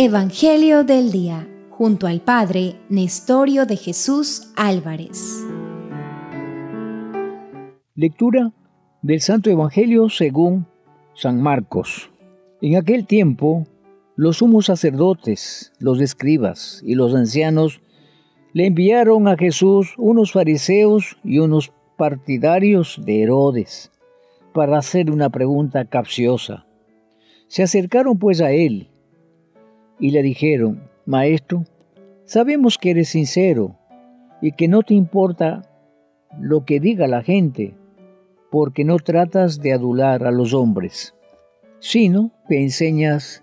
Evangelio del Día, junto al Padre Nestorio de Jesús Álvarez. Lectura del Santo Evangelio según San Marcos. En aquel tiempo, los sumos sacerdotes, los escribas y los ancianos le enviaron a Jesús unos fariseos y unos partidarios de Herodes para hacer una pregunta capciosa. Se acercaron pues a él y le dijeron, Maestro, sabemos que eres sincero y que no te importa lo que diga la gente, porque no tratas de adular a los hombres, sino que enseñas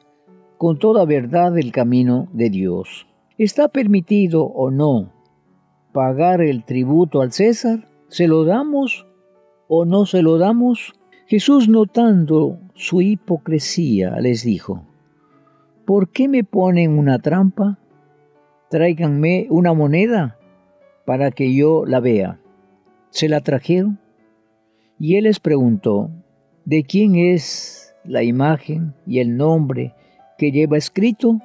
con toda verdad el camino de Dios. ¿Está permitido o no pagar el tributo al César? ¿Se lo damos o no se lo damos? Jesús, notando su hipocresía, les dijo, ¿por qué me ponen una trampa? Tráiganme una moneda para que yo la vea. Se la trajeron y él les preguntó, ¿de quién es la imagen y el nombre que lleva escrito?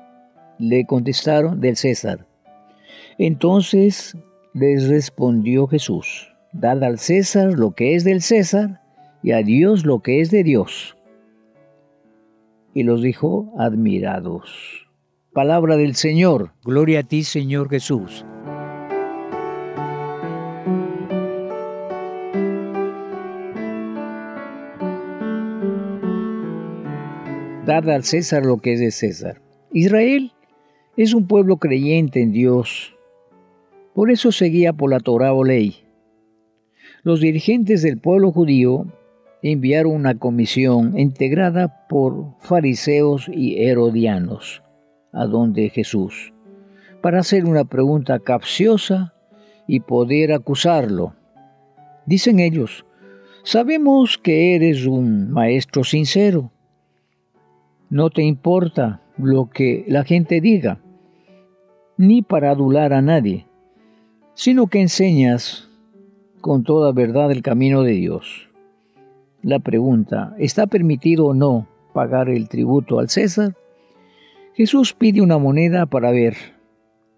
Le contestaron, del César. Entonces les respondió Jesús, dad al César lo que es del César y a Dios lo que es de Dios y los dijo admirados. Palabra del Señor. Gloria a ti, Señor Jesús. Dad al César lo que es de César. Israel es un pueblo creyente en Dios. Por eso seguía por la Torah o ley. Los dirigentes del pueblo judío enviaron una comisión integrada por fariseos y herodianos a donde Jesús para hacer una pregunta capciosa y poder acusarlo. Dicen ellos, sabemos que eres un maestro sincero. No te importa lo que la gente diga, ni para adular a nadie, sino que enseñas con toda verdad el camino de Dios la pregunta, ¿está permitido o no pagar el tributo al César? Jesús pide una moneda para ver.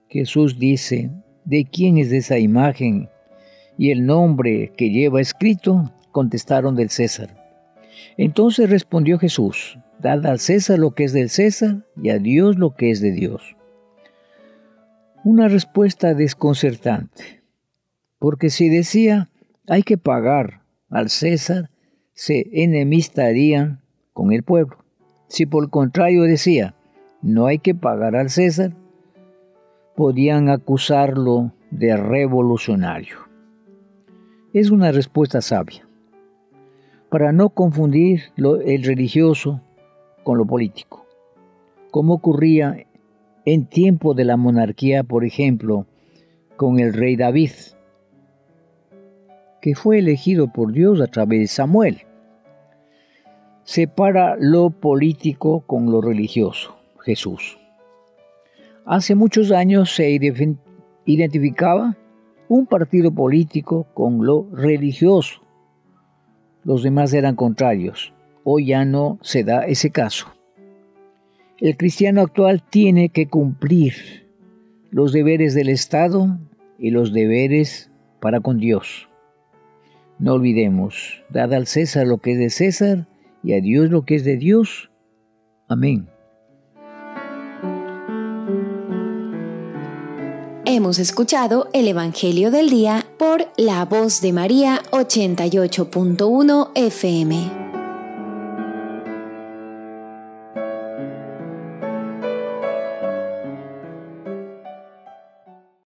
Jesús dice, ¿de quién es esa imagen? Y el nombre que lleva escrito, contestaron del César. Entonces respondió Jesús, dad al César lo que es del César y a Dios lo que es de Dios. Una respuesta desconcertante, porque si decía, hay que pagar al César, se enemistarían con el pueblo. Si por el contrario decía, no hay que pagar al César, podían acusarlo de revolucionario. Es una respuesta sabia, para no confundir lo, el religioso con lo político, como ocurría en tiempo de la monarquía, por ejemplo, con el rey David, que fue elegido por Dios a través de Samuel. Separa lo político con lo religioso, Jesús. Hace muchos años se identificaba un partido político con lo religioso. Los demás eran contrarios. Hoy ya no se da ese caso. El cristiano actual tiene que cumplir los deberes del Estado y los deberes para con Dios. No olvidemos, dad al César lo que es de César y a Dios lo que es de Dios. Amén. Hemos escuchado el Evangelio del Día por la voz de María 88.1 FM.